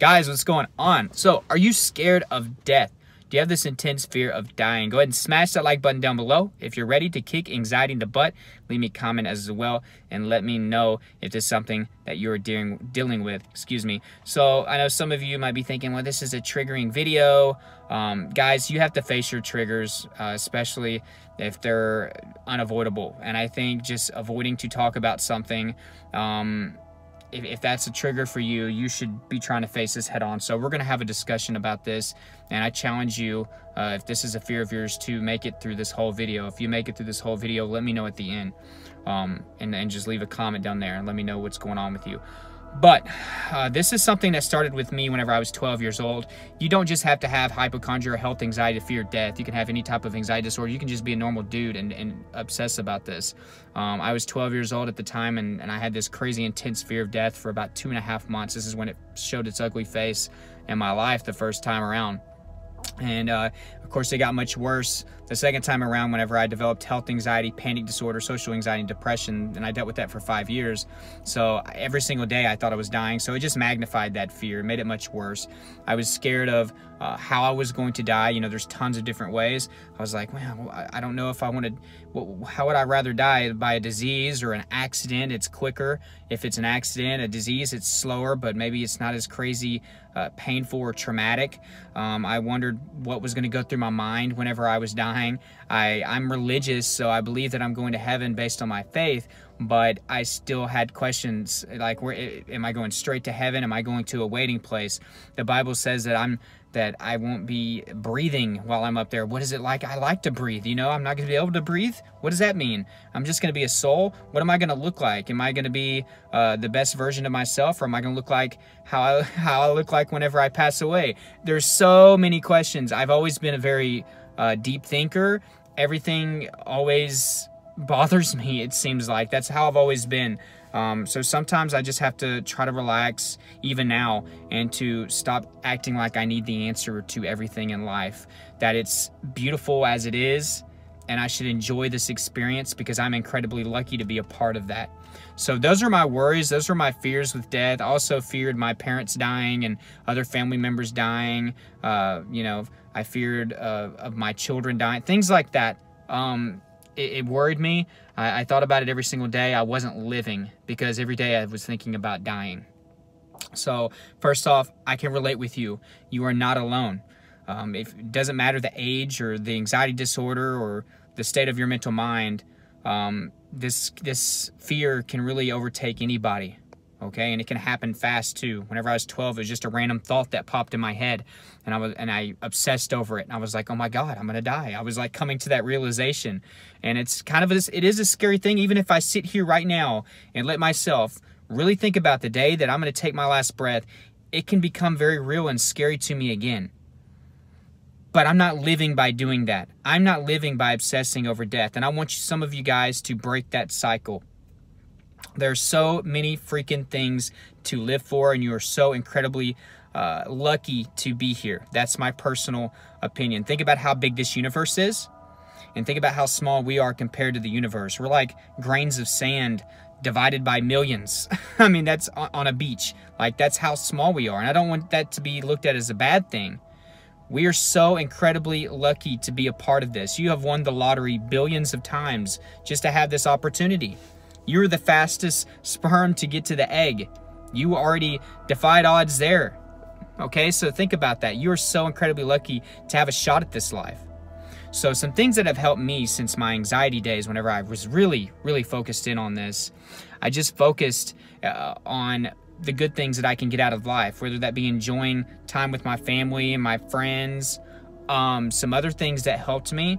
Guys, what's going on? So, are you scared of death? Do you have this intense fear of dying? Go ahead and smash that like button down below. If you're ready to kick anxiety in the butt, leave me a comment as well and let me know if this is something that you're dealing, dealing with. Excuse me. So I know some of you might be thinking, well, this is a triggering video. Um, guys, you have to face your triggers, uh, especially if they're unavoidable. And I think just avoiding to talk about something um, if, if that's a trigger for you, you should be trying to face this head on. So we're going to have a discussion about this. And I challenge you, uh, if this is a fear of yours, to make it through this whole video. If you make it through this whole video, let me know at the end. Um, and, and just leave a comment down there and let me know what's going on with you. But uh, this is something that started with me whenever I was 12 years old. You don't just have to have hypochondria, health anxiety, to fear death. You can have any type of anxiety disorder. You can just be a normal dude and, and obsess about this. Um, I was 12 years old at the time, and, and I had this crazy intense fear of death for about two and a half months. This is when it showed its ugly face in my life the first time around. And uh, of course, it got much worse the second time around whenever I developed health anxiety, panic disorder, social anxiety, and depression. And I dealt with that for five years. So every single day I thought I was dying. So it just magnified that fear, made it much worse. I was scared of uh, how I was going to die. You know, there's tons of different ways. I was like, well, I don't know if I wanted, how would I rather die by a disease or an accident? It's quicker. If it's an accident, a disease, it's slower, but maybe it's not as crazy uh, painful or traumatic. Um, I wondered what was going to go through my mind whenever I was dying. I, I'm religious, so I believe that I'm going to heaven based on my faith, but I still had questions like, where am I going straight to heaven? Am I going to a waiting place? The Bible says that I'm that I won't be breathing while I'm up there. What is it like? I like to breathe, you know? I'm not going to be able to breathe. What does that mean? I'm just going to be a soul. What am I going to look like? Am I going to be uh, the best version of myself, or am I going to look like how I, how I look like whenever I pass away? There's so many questions. I've always been a very uh, deep thinker. Everything always bothers me. It seems like that's how I've always been. Um, so sometimes I just have to try to relax, even now, and to stop acting like I need the answer to everything in life. That it's beautiful as it is, and I should enjoy this experience because I'm incredibly lucky to be a part of that. So those are my worries. Those are my fears with death. I also feared my parents dying and other family members dying. Uh, you know, I feared uh, of my children dying, things like that. Um, it, it worried me. I, I thought about it every single day. I wasn't living because every day I was thinking about dying. So first off, I can relate with you. You are not alone. Um, if, it doesn't matter the age or the anxiety disorder or the state of your mental mind, um, this this fear can really overtake anybody okay and it can happen fast too whenever i was 12 it was just a random thought that popped in my head and i was and i obsessed over it and i was like oh my god i'm gonna die i was like coming to that realization and it's kind of a, it is a scary thing even if i sit here right now and let myself really think about the day that i'm gonna take my last breath it can become very real and scary to me again but I'm not living by doing that. I'm not living by obsessing over death. And I want you, some of you guys to break that cycle. There's so many freaking things to live for, and you are so incredibly uh, lucky to be here. That's my personal opinion. Think about how big this universe is, and think about how small we are compared to the universe. We're like grains of sand divided by millions. I mean, that's on a beach. Like, that's how small we are. And I don't want that to be looked at as a bad thing. We are so incredibly lucky to be a part of this. You have won the lottery billions of times just to have this opportunity. You're the fastest sperm to get to the egg. You already defied odds there. Okay, so think about that. You are so incredibly lucky to have a shot at this life. So some things that have helped me since my anxiety days, whenever I was really, really focused in on this, I just focused uh, on the good things that I can get out of life, whether that be enjoying time with my family and my friends. Um, some other things that helped me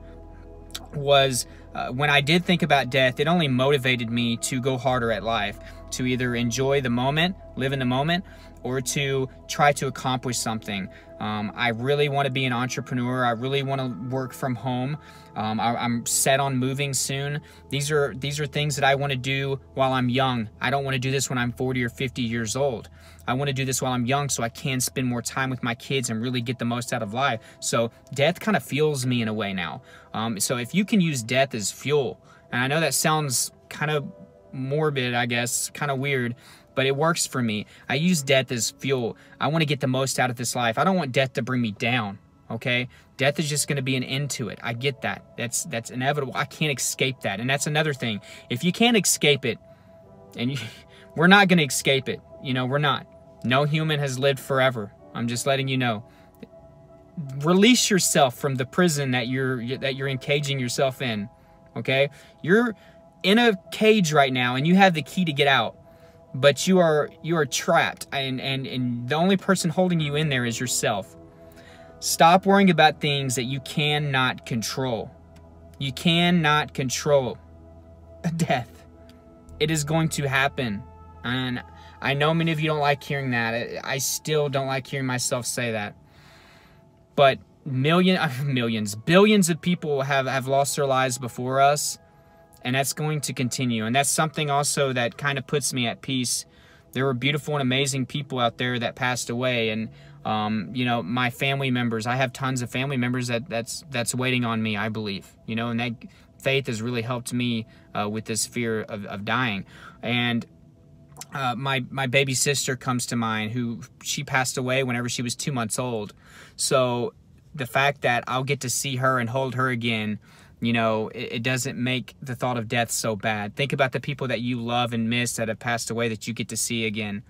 was uh, when I did think about death, it only motivated me to go harder at life, to either enjoy the moment, live in the moment, or to try to accomplish something. Um, I really want to be an entrepreneur. I really want to work from home. Um, I, am set on moving soon. These are these are things that I want to do while I'm young. I don't want to do this when I'm 40 or 50 years old. I want to do this while I'm young so I can spend more time with my kids and really get the most out of life. So death kind of fuels me in a way now. Um, so if you can use death as fuel, and I know that sounds kind of morbid, I guess, kind of weird, but it works for me. I use death as fuel. I want to get the most out of this life. I don't want death to bring me down. Okay, death is just going to be an end to it. I get that. That's that's inevitable. I can't escape that, and that's another thing. If you can't escape it, and you, we're not going to escape it. You know, we're not. No human has lived forever. I'm just letting you know. Release yourself from the prison that you're that you're encaging yourself in. Okay, you're in a cage right now, and you have the key to get out but you are you are trapped. And, and and the only person holding you in there is yourself. Stop worrying about things that you cannot control. You cannot control death. It is going to happen. And i know many of you don't like hearing that. I still don't like hearing myself say that. But million millions billions of people have have lost their lives before us and that's going to continue. And that's something also that kind of puts me at peace. There were beautiful and amazing people out there that passed away, and um, you know my family members. I have tons of family members that that's that's waiting on me. I believe, you know, and that faith has really helped me uh, with this fear of, of dying. And uh, my my baby sister comes to mind, who she passed away whenever she was two months old. So the fact that I'll get to see her and hold her again you know, it, it, doesn't make the thought of death so bad. Think about the people that you love and miss that have passed away that you get to see again.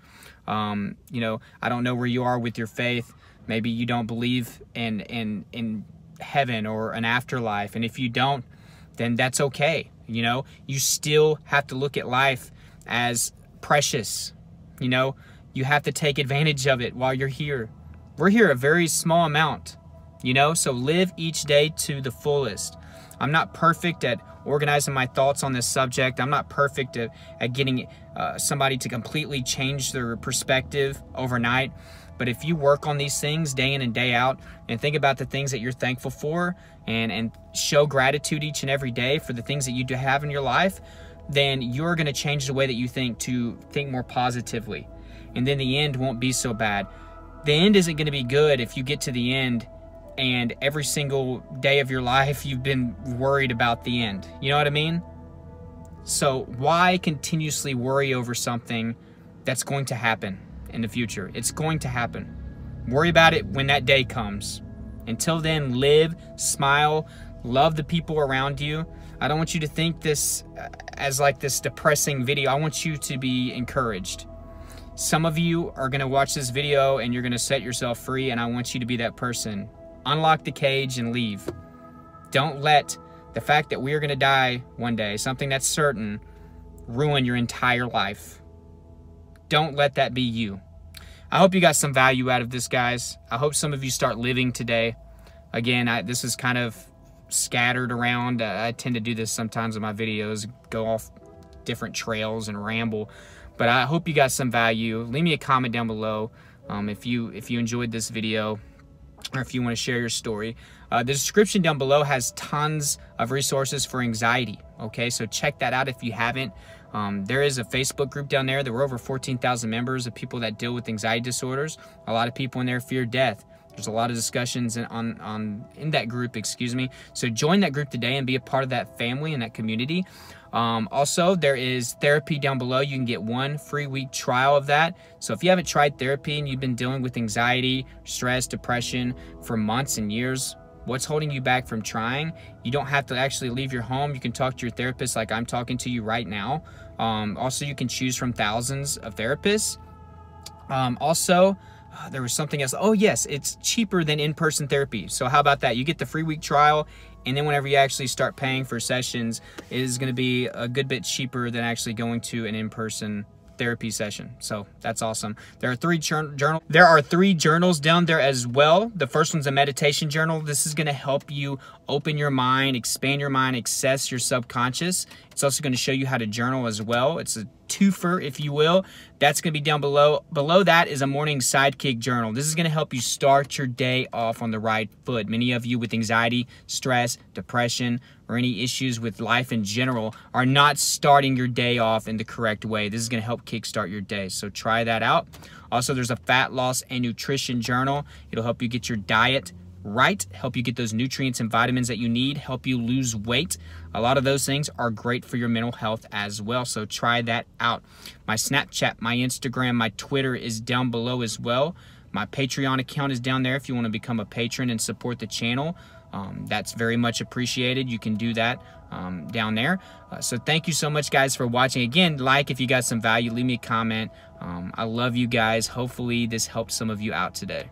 Um, you know, I don't know where you are with your faith. Maybe you don't believe in in in heaven or an afterlife, and if you don't, then that's okay. You know, you still have to look at life as precious. You know, you have to take advantage of it while you're here. We're here a very small amount, you know, so live each day to the fullest. I'm not perfect at organizing my thoughts on this subject. I'm not perfect at, at getting uh, somebody to completely change their perspective overnight. But if you work on these things day in and day out and think about the things that you're thankful for and, and show gratitude each and every day for the things that you do have in your life, then you're going to change the way that you think to think more positively. And then the end won't be so bad. The end isn't going to be good if you get to the end and every single day of your life you've been worried about the end. You know what I mean? So, why continuously worry over something that's going to happen in the future? It's going to happen. Worry about it when that day comes. Until then, live, smile, love the people around you. I don't want you to think this uh, as like this depressing video. I want you to be encouraged. Some of you are going to watch this video and you're going to set yourself free, and I want you to be that person unlock the cage and leave. Don't let the fact that we are going to die one day, something that's certain, ruin your entire life. Don't let that be you. I hope you got some value out of this, guys. I hope some of you start living today. Again, I, this is kind of scattered around. Uh, I tend to do this sometimes in my videos, go off different trails and ramble. But I hope you got some value. Leave me a comment down below um, if you if you enjoyed this video or if you want to share your story. Uh, the description down below has tons of resources for anxiety. Okay, so check that out if you haven't. Um, there is a Facebook group down there. There were over 14,000 members of people that deal with anxiety disorders. A lot of people in there fear death. There's a lot of discussions in, on, on in that group, excuse me. So join that group today and be a part of that family and that community. Um, also, there is therapy down below. You can get one free week trial of that. So if you haven't tried therapy and you've been dealing with anxiety, stress, depression for months and years, what's holding you back from trying? You don't have to actually leave your home. You can talk to your therapist like I'm talking to you right now. Um, also, you can choose from thousands of therapists. Um, also, uh, there was something else. Oh, yes, it's cheaper than in person therapy. So, how about that? You get the free week trial, and then whenever you actually start paying for sessions, it is going to be a good bit cheaper than actually going to an in person therapy session. So that's awesome. There are three journal. There are three journals down there as well. The first one's a meditation journal. This is going to help you open your mind, expand your mind, access your subconscious. It's also going to show you how to journal as well. It's a twofer, if you will. That's going to be down below. Below that is a morning sidekick journal. This is going to help you start your day off on the right foot. Many of you with anxiety, stress, depression, or any issues with life in general are not starting your day off in the correct way. This is going to help kickstart your day. So try that out. Also, there's a fat loss and nutrition journal. It'll help you get your diet right, help you get those nutrients and vitamins that you need, help you lose weight. A lot of those things are great for your mental health as well. So try that out. My Snapchat, my Instagram, my Twitter is down below as well. My Patreon account is down there if you want to become a patron and support the channel. Um, that's very much appreciated. You can do that um, down there. Uh, so thank you so much, guys, for watching. Again, like if you got some value, leave me a comment. Um, I love you guys. Hopefully, this helped some of you out today.